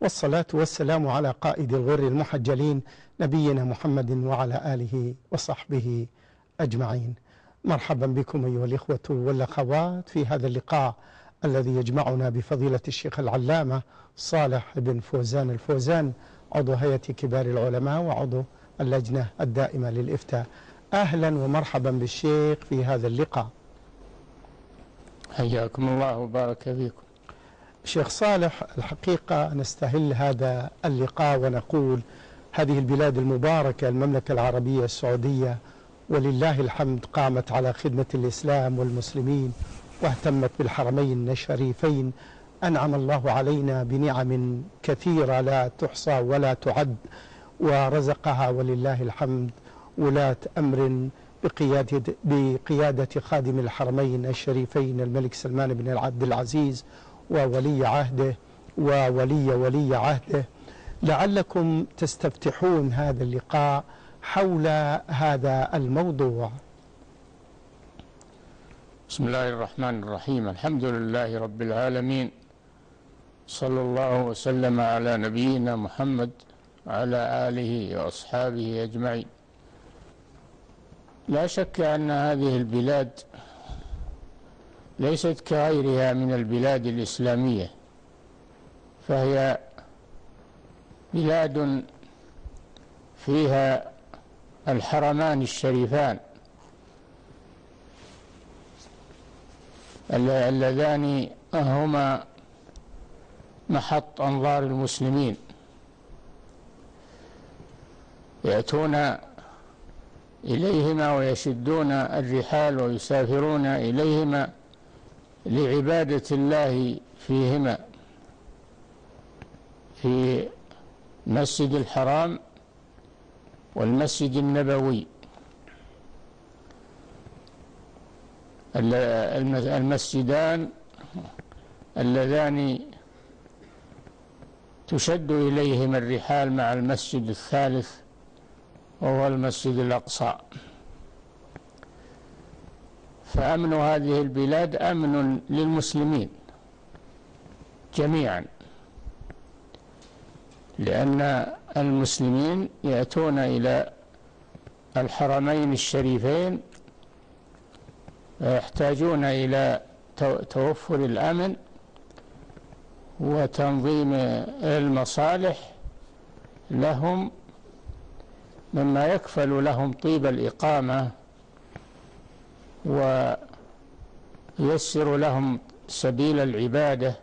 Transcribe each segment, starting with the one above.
والصلاة والسلام على قائد الغر المحجلين نبينا محمد وعلى آله وصحبه أجمعين. مرحبا بكم أيها الإخوة والأخوات في هذا اللقاء الذي يجمعنا بفضيلة الشيخ العلامة صالح بن فوزان الفوزان عضو هيئة كبار العلماء وعضو اللجنة الدائمة للإفتاء. أهلا ومرحبا بالشيخ في هذا اللقاء. حياكم الله وبارك فيكم. شيخ صالح الحقيقة نستهل هذا اللقاء ونقول هذه البلاد المباركة المملكة العربية السعودية ولله الحمد قامت على خدمة الإسلام والمسلمين واهتمت بالحرمين الشريفين. أنعم الله علينا بنعم كثيرة لا تحصى ولا تعد ورزقها ولله الحمد ولاة أمر بقيادة, بقيادة خادم الحرمين الشريفين الملك سلمان بن عبد العزيز وولي عهده وولي ولي عهده. لعلكم تستفتحون هذا اللقاء حول هذا الموضوع. بسم الله الرحمن الرحيم. الحمد لله رب العالمين. صلى الله وسلم على نبينا محمد وعلى آله وأصحابه أجمعين. لا شك أن هذه البلاد ليست كغيرها من البلاد الإسلامية فهي بلاد فيها الحرمان الشريفان اللذان هما محط أنظار المسلمين. يأتون إليهما ويشدون الرحال ويسافرون إليهما. لعبادة الله فيهما في المسجد الحرام والمسجد النبوي. المسجدان اللذان تشد إليهما الرحال مع المسجد الثالث وهو المسجد الأقصى. فأمن هذه البلاد أمن للمسلمين جميعا لأن المسلمين يأتون إلى الحرمين الشريفين ويحتاجون إلى توفر الأمن وتنظيم المصالح لهم مما يكفل لهم طيب الإقامة وييسر لهم سبيل العبادة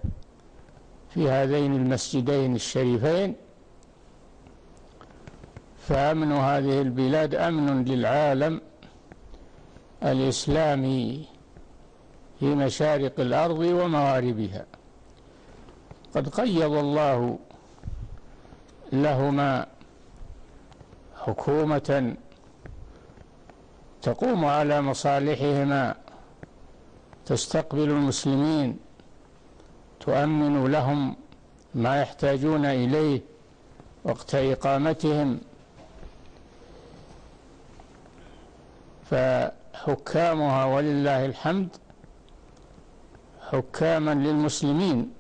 في هذين المسجدين الشريفين. فأمن هذه البلاد أمن للعالم الإسلامي في مشارق الأرض ومغاربها. قد قيض الله لهما حكومة تقوم على مصالحهما. تستقبل المسلمين تؤمن لهم ما يحتاجون إليه وقت إقامتهم. فحكامها ولله الحمد حكاما للمسلمين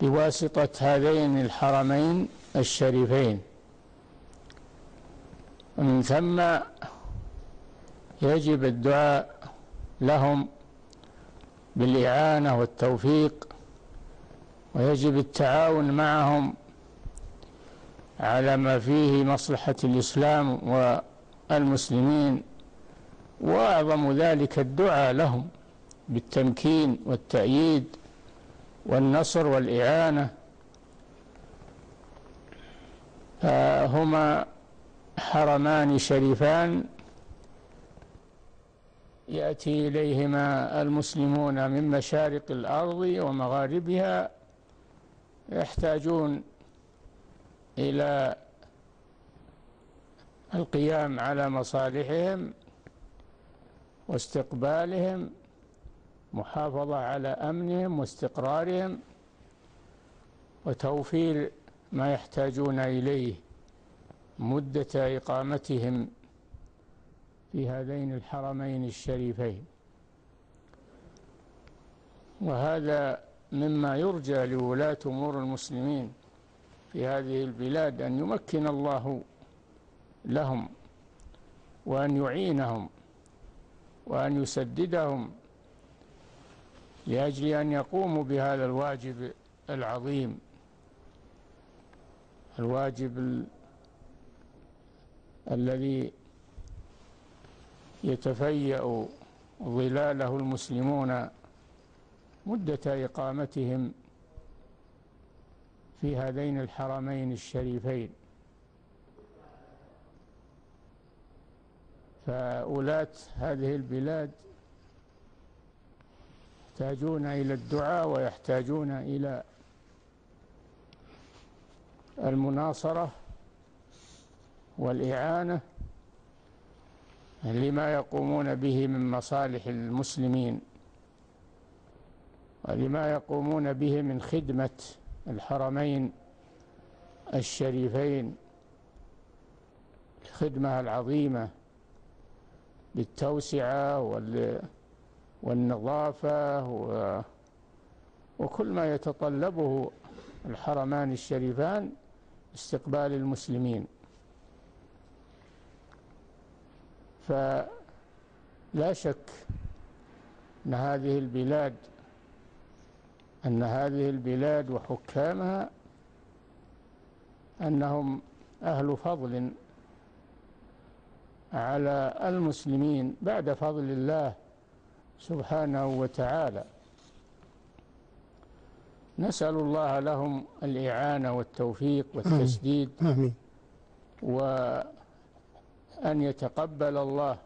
بواسطة هذين الحرمين الشريفين. ومن ثم يجب الدعاء لهم بالإعانة والتوفيق ويجب التعاون معهم على ما فيه مصلحة الإسلام والمسلمين وأعظم ذلك الدعاء لهم بالتمكين والتأييد والنصر والإعانة. فهما حرمان شريفان يأتي إليهما المسلمون من مشارق الأرض ومغاربها يحتاجون إلى القيام على مصالحهم واستقبالهم محافظة على أمنهم واستقرارهم وتوفير ما يحتاجون إليه مدة إقامتهم في هذين الحرمين الشريفين. وهذا مما يرجى لولاة أمور المسلمين في هذه البلاد أن يمكن الله لهم وأن يعينهم وأن يسددهم لأجل أن يقوموا بهذا الواجب العظيم الواجب ال... الذي يتفيأ ظلاله المسلمون مدة إقامتهم في هذين الحرمين الشريفين. فأولاة هذه البلاد يحتاجون إلى الدعاء ويحتاجون إلى المناصرة والإعانة لما يقومون به من مصالح المسلمين ولما يقومون به من خدمة الحرمين الشريفين الخدمة العظيمة بالتوسعة والنظافة وكل ما يتطلبه الحرمان الشريفان استقبال المسلمين. فلا شك أن هذه البلاد أن هذه البلاد وحكامها أنهم أهل فضل على المسلمين بعد فضل الله سبحانه وتعالى. نسأل الله لهم الإعانة والتوفيق والتسديد. آمين. وأن يتقبل الله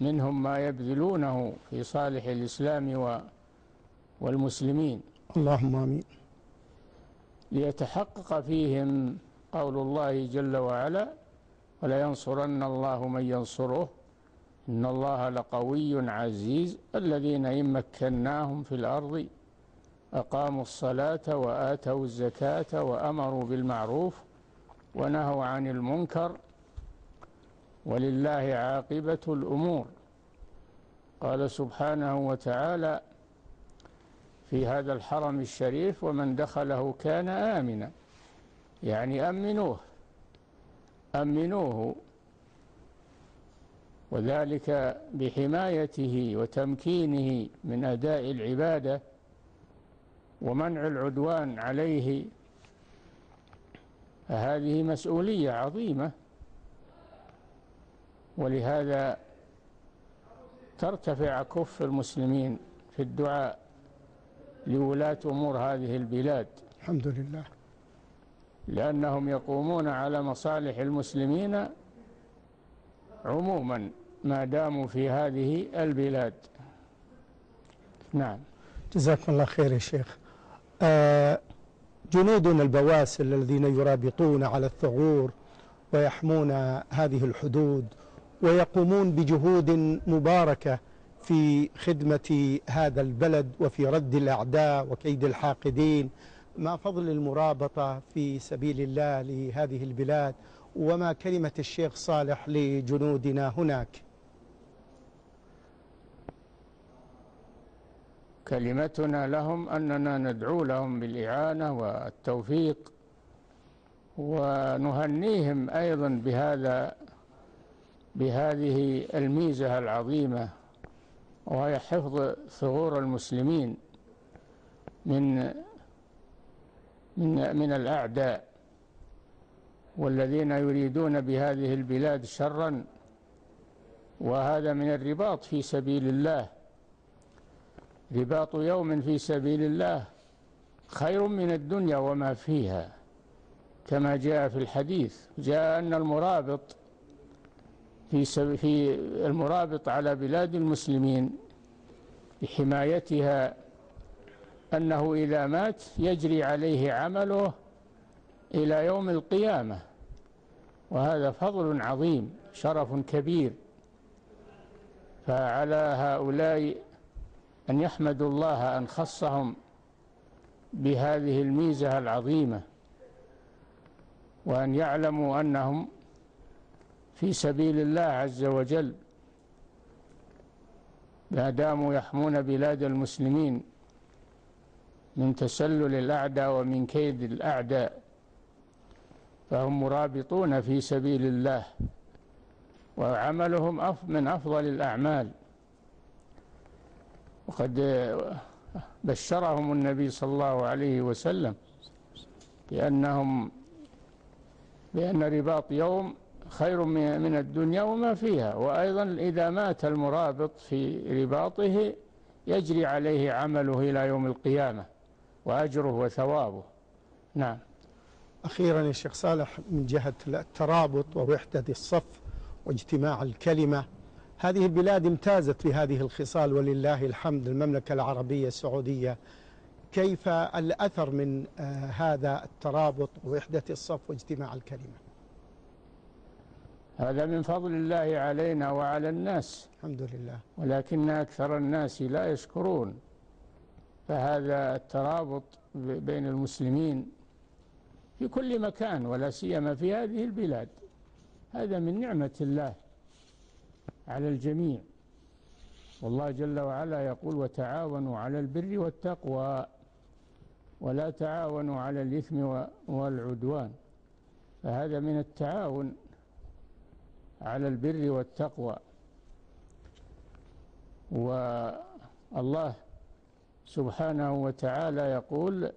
منهم ما يبذلونه في صالح الإسلام والمسلمين. اللهم آمين. ليتحقق فيهم قول الله جل وعلا ولينصرن الله من ينصره إن الله لقوي عزيز الذين إن مكناهم في الأرض أقاموا الصلاة وآتوا الزكاة وأمروا بالمعروف ونهوا عن المنكر ولله عاقبة الأمور. قال سبحانه وتعالى في هذا الحرم الشريف ومن دخله كان آمنا. يعني أمنوه أمنوه وذلك بحمايته وتمكينه من أداء العبادة ومنع العدوان عليه. فهذه مسؤولية عظيمة. ولهذا ترتفع كف المسلمين في الدعاء لولاة أمور هذه البلاد. الحمد لله. لأنهم يقومون على مصالح المسلمين عموما ما داموا في هذه البلاد. نعم. جزاكم الله خير يا شيخ. آه جنودنا البواسل الذين يرابطون على الثغور ويحمون هذه الحدود ويقومون بجهود مباركة في خدمة هذا البلد وفي رد الأعداء وكيد الحاقدين ما فضل المرابطة في سبيل الله لهذه البلاد وما كلمة الشيخ صالح لجنودنا هناك. كلمتنا لهم أننا ندعو لهم بالإعانة والتوفيق ونهنيهم أيضا بهذا بهذه الميزة العظيمة وهي حفظ ثغور المسلمين من من من الأعداء والذين يريدون بهذه البلاد شرا وهذا من الرباط في سبيل الله. رباط يوم في سبيل الله خير من الدنيا وما فيها كما جاء في الحديث جاء أن المرابط في في المرابط على بلاد المسلمين بحمايتها أنه إذا مات يجري عليه عمله إلى يوم القيامة. وهذا فضل عظيم شرف كبير. فعلى هؤلاء أن يحمدوا الله أن خصهم بهذه الميزة العظيمة وأن يعلموا أنهم في سبيل الله عز وجل. ما داموا يحمون بلاد المسلمين من تسلل الأعداء ومن كيد الأعداء فهم مرابطون في سبيل الله وعملهم من أفضل الأعمال. وقد بشرهم النبي صلى الله عليه وسلم بأنهم بأن رباط يوم خير من الدنيا وما فيها. وأيضا إذا مات المرابط في رباطه يجري عليه عمله إلى يوم القيامة وأجره وثوابه. نعم. أخيرا يا شيخ صالح من جهة الترابط ووحدة الصف واجتماع الكلمة هذه البلاد امتازت بهذه الخصال ولله الحمد. المملكة العربية السعودية كيف الأثر من آه، هذا الترابط ووحدة الصف واجتماع الكلمة؟ هذا من فضل الله علينا وعلى الناس. الحمد لله. ولكن أكثر الناس لا يشكرون. فهذا الترابط بين المسلمين في كل مكان ولا سيما في هذه البلاد. هذا من نعمة الله على الجميع. والله جل وعلا يقول وتعاونوا على البر والتقوى ولا تعاونوا على الإثم والعدوان. فهذا من التعاون على البر والتقوى. والله سبحانه وتعالى يقول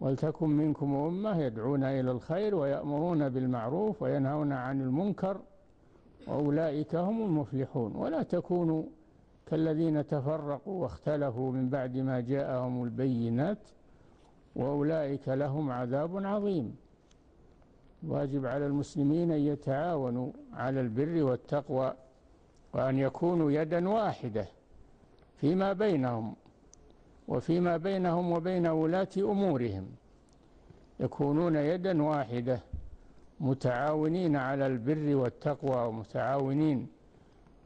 ولتكن منكم أمة يدعون إلى الخير ويأمرون بالمعروف وينهون عن المنكر وأولئك هم المفلحون. ولا تكونوا كالذين تفرقوا واختلفوا من بعد ما جاءهم البينات وأولئك لهم عذاب عظيم. واجب على المسلمين أن يتعاونوا على البر والتقوى وأن يكونوا يدا واحدة فيما بينهم وفيما بينهم وبين ولاة أمورهم. يكونون يدا واحدة متعاونين على البر والتقوى ومتعاونين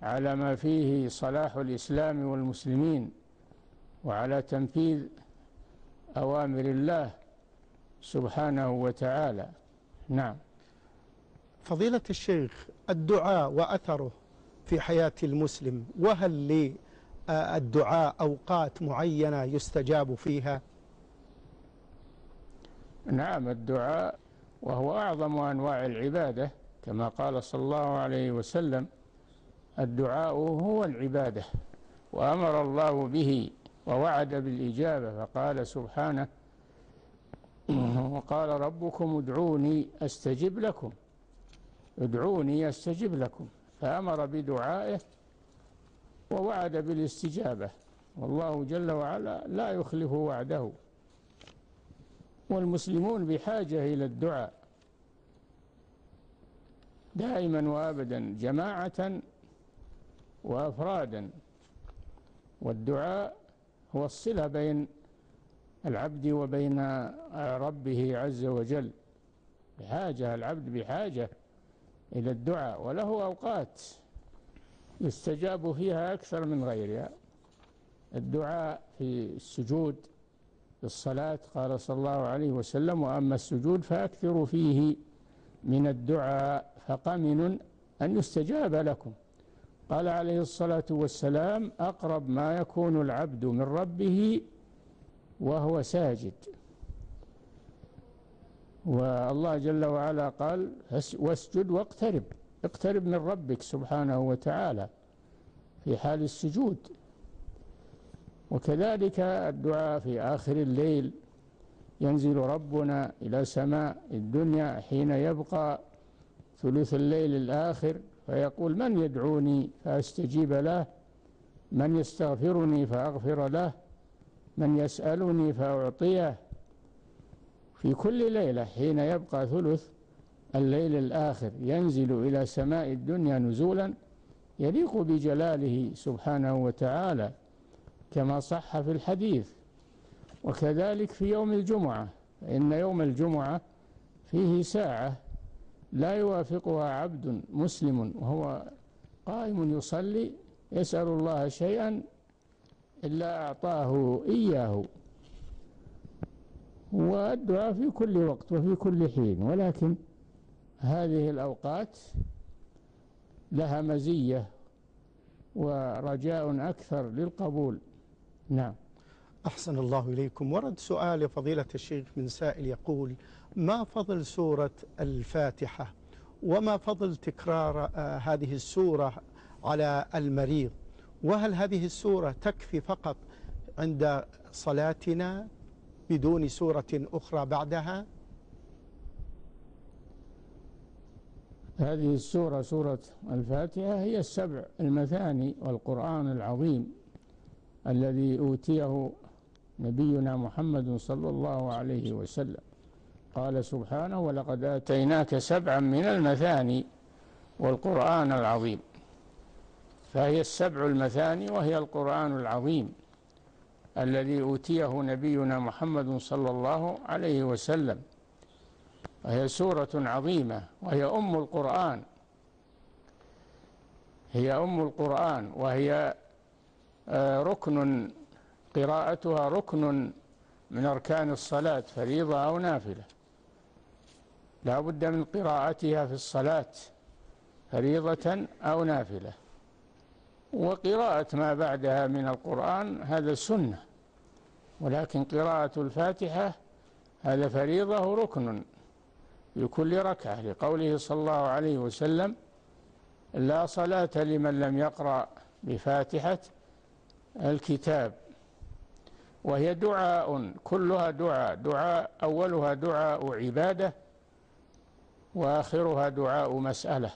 على ما فيه صلاح الإسلام والمسلمين وعلى تنفيذ أوامر الله سبحانه وتعالى. نعم. فضيلة الشيخ الدعاء وأثره في حياة المسلم وهل للدعاء أوقات معينة يستجاب فيها؟ نعم الدعاء وهو أعظم أنواع العبادة كما قال صلى الله عليه وسلم الدعاء هو العبادة وأمر الله به ووعد بالإجابة فقال سبحانه وقال ربكم ادعوني أستجب لكم. ادعوني أستجب لكم. فأمر بدعائه ووعد بالاستجابة. والله جل وعلا لا يخلف وعده. والمسلمون بحاجة إلى الدعاء. دائما وابدا جماعة وأفرادا. والدعاء هو الصلة بين العبد وبين ربه عز وجل. بحاجة العبد بحاجة إلى الدعاء وله أوقات يستجاب فيها أكثر من غيرها. الدعاء في السجود في الصلاة قال صلى الله عليه وسلم وأما السجود فأكثروا فيه من الدعاء فقمن أن يستجاب لكم. قال عليه الصلاة والسلام أقرب ما يكون العبد من ربه وهو ساجد. والله جل وعلا قال واسجد واقترب اقترب من ربك سبحانه وتعالى في حال السجود. وكذلك الدعاء في آخر الليل ينزل ربنا إلى سماء الدنيا حين يبقى ثلث الليل الآخر فيقول من يدعوني فأستجيب له من يستغفرني فأغفر له من يسألني فأعطيه في كل ليلة حين يبقى ثلث الليل الآخر ينزل إلى سماء الدنيا نزولا يليق بجلاله سبحانه وتعالى كما صح في الحديث. وكذلك في يوم الجمعة فإن يوم الجمعة فيه ساعة لا يوافقها عبد مسلم وهو قائم يصلي يسأل الله شيئا إلا أعطاه إياه. والدعاء في كل وقت وفي كل حين ولكن هذه الأوقات لها مزية ورجاء أكثر للقبول. نعم. أحسن الله إليكم. ورد سؤال فضيلة الشيخ من سائل يقول ما فضل سورة الفاتحة؟ وما فضل تكرار آه، هذه السورة على المريض؟ وهل هذه السورة تكفي فقط عند صلاتنا بدون سورة أخرى بعدها؟ هذه السورة سورة الفاتحة هي السبع المثاني والقرآن العظيم الذي أوتيه نبينا محمد صلى الله عليه وسلم. قال سبحانه ولقد آتيناك سبعا من المثاني والقرآن العظيم. فهي السبع المثاني وهي القرآن العظيم الذي أوتيه نبينا محمد صلى الله عليه وسلم. وهي سورة عظيمة وهي أم القرآن. هي أم القرآن وهي آه، ركن قراءتها ركن من أركان الصلاة فريضة أو نافلة. لا بد من قراءتها في الصلاة فريضة أو نافلة. وقراءة ما بعدها من القرآن هذا سنة ولكن قراءة الفاتحة هذا فريضة ركن لكل ركعة لقوله صلى الله عليه وسلم لا صلاة لمن لم يقرأ بفاتحة الكتاب. وهي دعاء كلها دعاء دعاء أولها دعاء عبادة وآخرها دعاء مسألة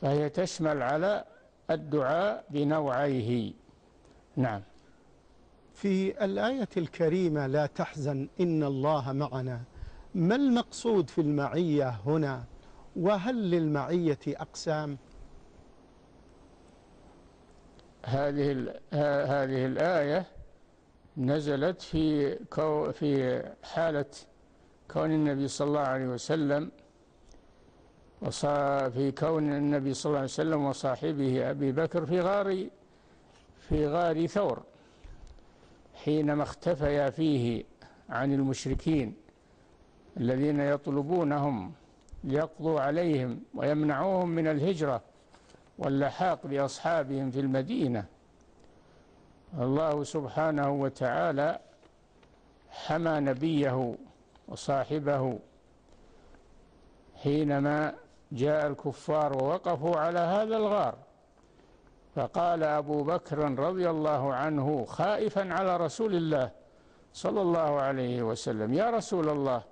فهي تشمل على الدعاء بنوعيه. نعم. في الآية الكريمة لا تحزن إن الله معنا. ما المقصود في المعية هنا؟ وهل للمعية أقسام؟ هذه هذه الآية نزلت في كو في حالة كون النبي صلى الله عليه وسلم في كون النبي صلى الله عليه وسلم وصاحبه أبي بكر في غار في غار ثور حينما اختفيا فيه عن المشركين الذين يطلبونهم ليقضوا عليهم ويمنعوهم من الهجرة واللحاق بأصحابهم في المدينة. الله سبحانه وتعالى حمى نبيه وصاحبه حينما جاء الكفار ووقفوا على هذا الغار. فقال أبو بكر رضي الله عنه خائفا على رسول الله صلى الله عليه وسلم يا رسول الله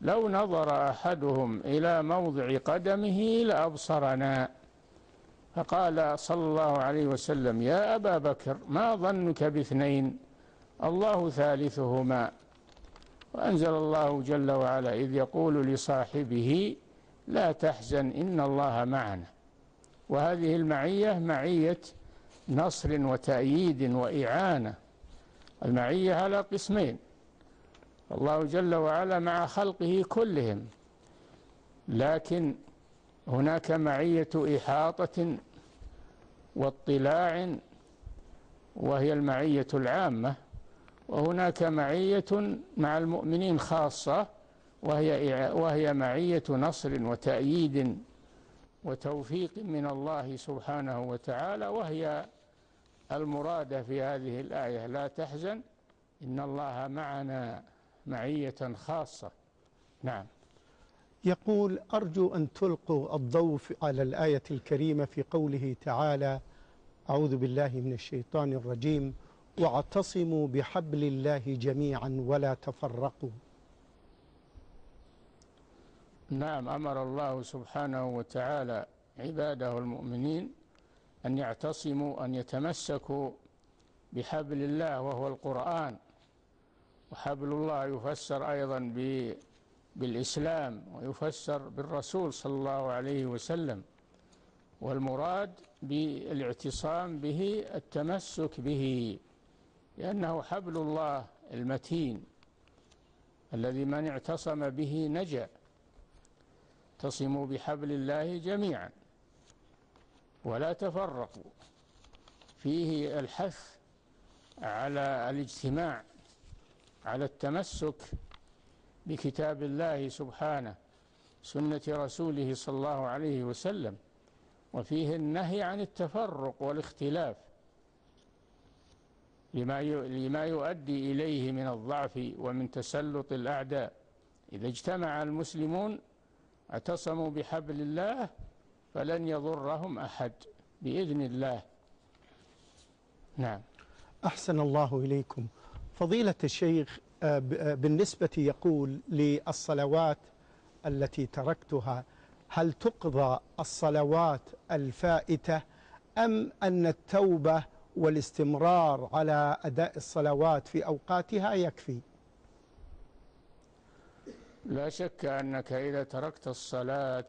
لو نظر أحدهم إلى موضع قدمه لأبصرنا. فقال صلى الله عليه وسلم يا أبا بكر ما ظنك باثنين؟ الله ثالثهما. وأنزل الله جل وعلا إذ يقول لصاحبه لا تحزن إن الله معنا. وهذه المعية معية نصر وتأييد وإعانة. المعية على قسمين. الله جل وعلا مع خلقه كلهم. لكن هناك معية إحاطة واطلاع وهي المعية العامة. وهناك معية مع المؤمنين خاصة. وهي وهي معية نصر وتأييد وتوفيق من الله سبحانه وتعالى وهي المرادة في هذه الآية. لا تحزن إن الله معنا معية خاصة. نعم. يقول أرجو أن تلقوا الضوء على الآية الكريمة في قوله تعالى أعوذ بالله من الشيطان الرجيم واعتصموا بحبل الله جميعا ولا تفرقوا. نعم أمر الله سبحانه وتعالى عباده المؤمنين أن يعتصموا أن يتمسكوا بحبل الله وهو القرآن. وحبل الله يفسر أيضا بالإسلام ويفسر بالرسول صلى الله عليه وسلم. والمراد بالاعتصام به التمسك به لأنه حبل الله المتين الذي من اعتصم به نجا. اعتصموا بحبل الله جميعا. ولا تفرقوا. فيه الحث على الاجتماع على التمسك بكتاب الله سبحانه سنة رسوله صلى الله عليه وسلم. وفيه النهي عن التفرق والاختلاف لما يؤدي إليه من الضعف ومن تسلط الأعداء. إذا اجتمع المسلمون اعتصموا بحبل الله فلن يضرهم أحد بإذن الله. نعم. أحسن الله إليكم. فضيلة الشيخ آه، آه، بالنسبة يقول للصلوات التي تركتها هل تقضى الصلوات الفائتة أم أن التوبة والاستمرار على أداء الصلوات في أوقاتها يكفي؟ لا شك أنك إذا تركت الصلاة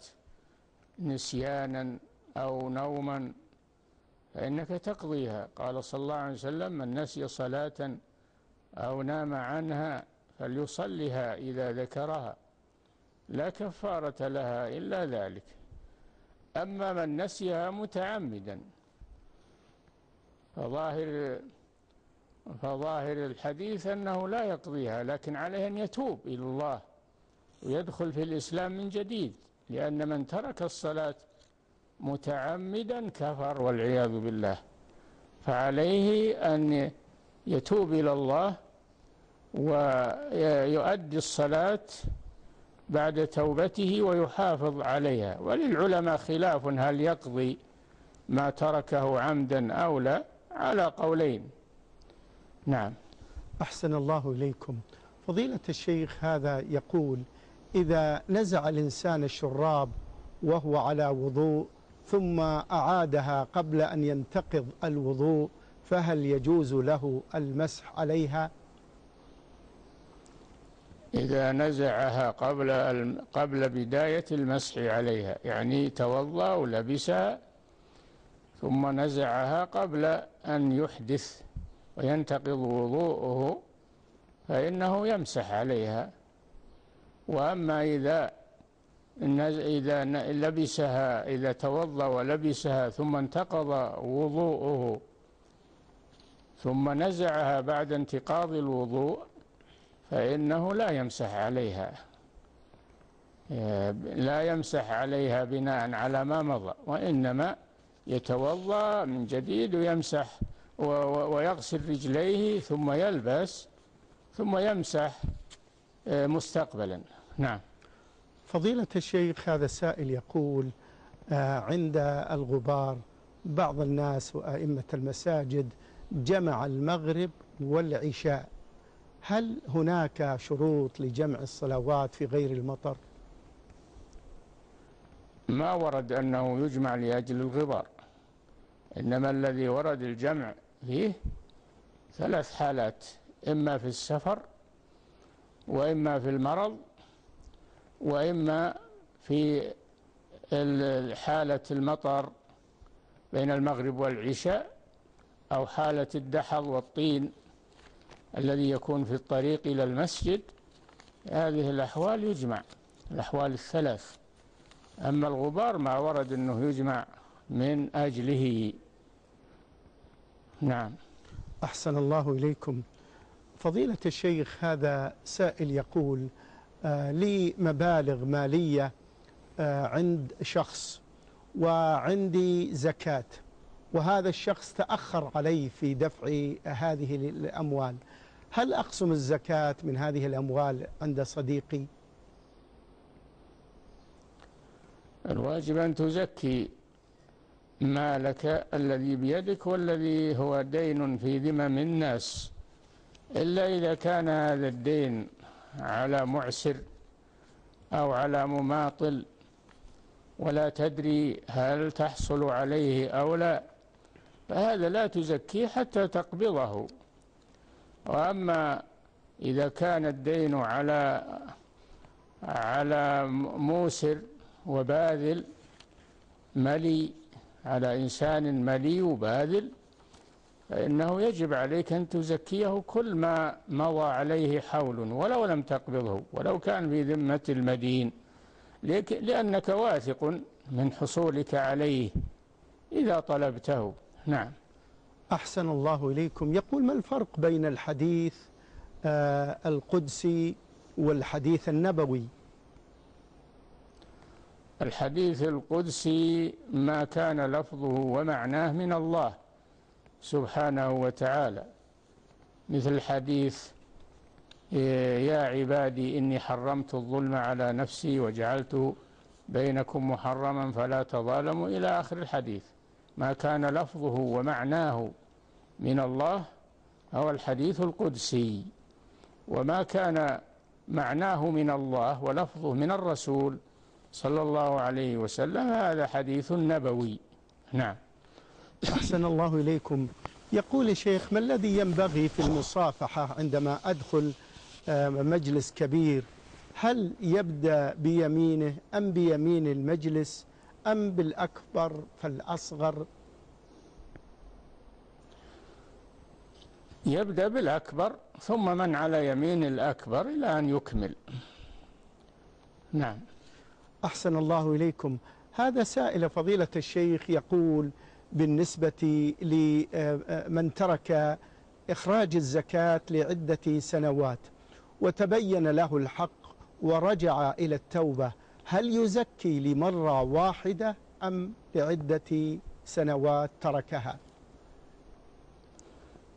نسيانا أو نوما فإنك تقضيها. قال صلى الله عليه وسلم من نسي صلاة أو نام عنها فليصلها إذا ذكرها. لا كفارة لها إلا ذلك. أما من نسيها متعمدا فظاهر فظاهر الحديث أنه لا يقضيها لكن عليه أن يتوب إلى الله. ويدخل في الإسلام من جديد لأن من ترك الصلاة متعمدا كفر والعياذ بالله. فعليه أن يتوب إلى الله ويؤدي الصلاة بعد توبته ويحافظ عليها. وللعلماء خلاف هل يقضي ما تركه عمدا أو لا؟ على قولين. نعم. أحسن الله إليكم. فضيلة الشيخ هذا يقول إذا نزع الإنسان الشراب وهو على وضوء ثم أعادها قبل أن ينتقض الوضوء فهل يجوز له المسح عليها؟ إذا نزعها قبل قبل بداية المسح عليها يعني توضأ ولبسها ثم نزعها قبل أن يحدث وينتقض وضوءه فإنه يمسح عليها. وأما إذا إذا لبسها إذا توضأ ولبسها ثم انتقض وضوءه ثم نزعها بعد انتقاض الوضوء فإنه لا يمسح عليها لا يمسح عليها بناء على ما مضى وإنما يتوضأ من جديد ويمسح ويغسل رجليه ثم يلبس ثم يمسح آه، مستقبلا. نعم. فضيلة الشيخ هذا السائل يقول آه، عند الغبار بعض الناس وأئمة المساجد جمع المغرب والعشاء. هل هناك شروط لجمع الصلوات في غير المطر؟ ما ورد أنه يجمع لأجل الغبار. إنما الذي ورد الجمع فيه ثلاث حالات إما في السفر وإما في المرض وإما في حالة المطر بين المغرب والعشاء أو حالة الدحض والطين الذي يكون في الطريق إلى المسجد. هذه الأحوال يجمع الأحوال الثلاث. أما الغبار ما ورد أنه يجمع من أجله. نعم. أحسن الله إليكم. فضيلة الشيخ هذا سائل يقول آه لي مبالغ مالية آه عند شخص وعندي زكاة وهذا الشخص تأخر علي في دفع هذه الأموال. هل أقسم الزكاة من هذه الأموال عند صديقي؟ الواجب أن تزكي مالك الذي بيدك والذي هو دين في ذمم الناس. إلا إذا كان هذا الدين على معسر أو على مماطل ولا تدري هل تحصل عليه أو لا فهذا لا تزكيه حتى تقبضه. وأما إذا كان الدين على على موسر وباذل ملي على إنسان ملي وباذل فإنه يجب عليك أن تزكيه كل ما مضى عليه حول ولو لم تقبضه ولو كان في ذمة المدين لأنك واثق من حصولك عليه إذا طلبته. نعم. أحسن الله إليكم. يقول ما الفرق بين الحديث آه القدسي والحديث النبوي؟ الحديث القدسي ما كان لفظه ومعناه من الله. سبحانه وتعالى. مثل حديث يا عبادي إني حرمت الظلم على نفسي وجعلته بينكم محرما فلا تظالموا. إلى آخر الحديث. ما كان لفظه ومعناه من الله هو الحديث القدسي. وما كان معناه من الله ولفظه من الرسول صلى الله عليه وسلم هذا حديث نبوي. نعم. أحسن الله إليكم. يقول الشيخ ما الذي ينبغي في المصافحة عندما أدخل آه، مجلس كبير؟ هل يبدأ بيمينه أم بيمين المجلس؟ أم بالأكبر فالأصغر؟ يبدأ بالأكبر ثم من على يمين الأكبر إلى أن يكمل. نعم. أحسن الله إليكم. هذا سائل فضيلة الشيخ يقول بالنسبة لمن ترك إخراج الزكاة لعدة سنوات وتبين له الحق ورجع إلى التوبة هل يزكي لمرة واحدة أم لعدة سنوات تركها؟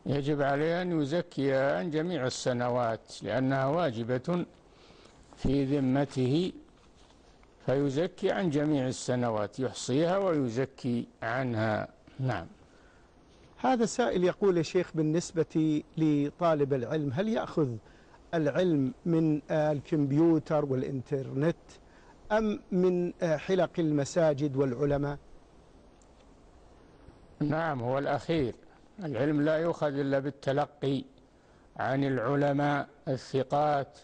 يجب عليه أن يزكي عن جميع السنوات لأنها واجبة في ذمته فيزكي عن جميع السنوات يحصيها ويزكي عنها. نعم. هذا سائل يقول يا شيخ بالنسبة لطالب العلم هل يأخذ العلم من الكمبيوتر والإنترنت أم من حلق المساجد والعلماء؟ نعم هو الأخير. العلم لا يؤخذ إلا بالتلقي عن العلماء الثقات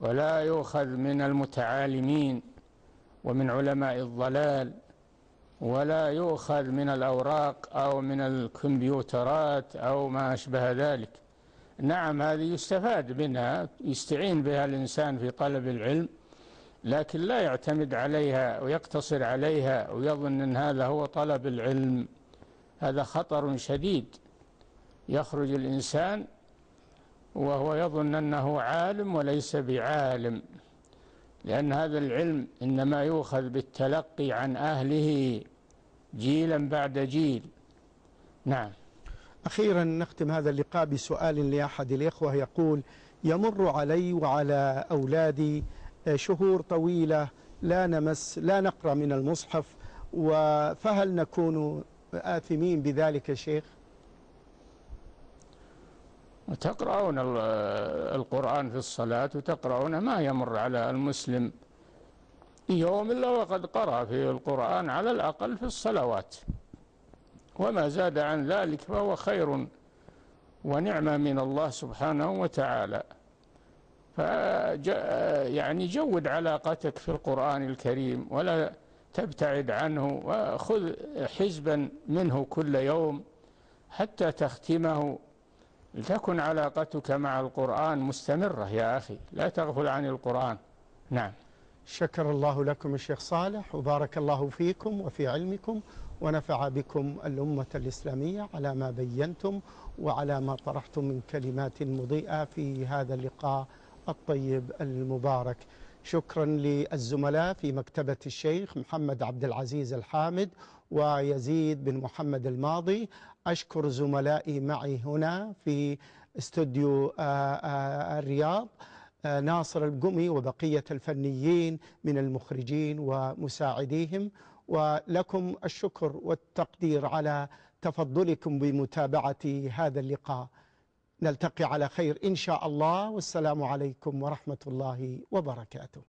ولا يؤخذ من المتعالمين. ومن علماء الضلال ولا يؤخذ من الأوراق أو من الكمبيوترات أو ما أشبه ذلك. نعم هذه يستفاد منها يستعين بها الإنسان في طلب العلم لكن لا يعتمد عليها ويقتصر عليها ويظن أن هذا هو طلب العلم. هذا خطر شديد يخرج الإنسان وهو يظن أنه عالم وليس بعالم. لأن هذا العلم إنما يؤخذ بالتلقي عن أهله جيلا بعد جيل. نعم. أخيرا نختم هذا اللقاء بسؤال لأحد الإخوة يقول يمر علي وعلى أولادي شهور طويلة لا نمس لا نقرأ من المصحف فهل نكون آثمين بذلك شيخ؟ تقرؤون القرآن في الصلاة وتقرؤون ما يمر على المسلم. يوم إلا وقد قرأ في القرآن على الأقل في الصلوات. وما زاد عن ذلك فهو خير ونعمة من الله سبحانه وتعالى. يعني جود علاقتك في القرآن الكريم ولا تبتعد عنه وخذ حزبا منه كل يوم حتى تختمه. لتكن علاقتك مع القرآن مستمرة يا أخي لا تغفل عن القرآن. نعم. شكر الله لكم الشيخ صالح وبارك الله فيكم وفي علمكم ونفع بكم الأمة الإسلامية على ما بينتم وعلى ما طرحتم من كلمات مضيئة في هذا اللقاء الطيب المبارك. شكرا للزملاء في مكتبة الشيخ محمد عبد العزيز الحامد ويزيد بن محمد الماضي أشكر زملائي معي هنا في استوديو آه، آه، الرياض آه، ناصر القمي وبقية الفنيين من المخرجين ومساعديهم ولكم الشكر والتقدير على تفضلكم بمتابعة هذا اللقاء. نلتقي على خير إن شاء الله والسلام عليكم ورحمة الله وبركاته.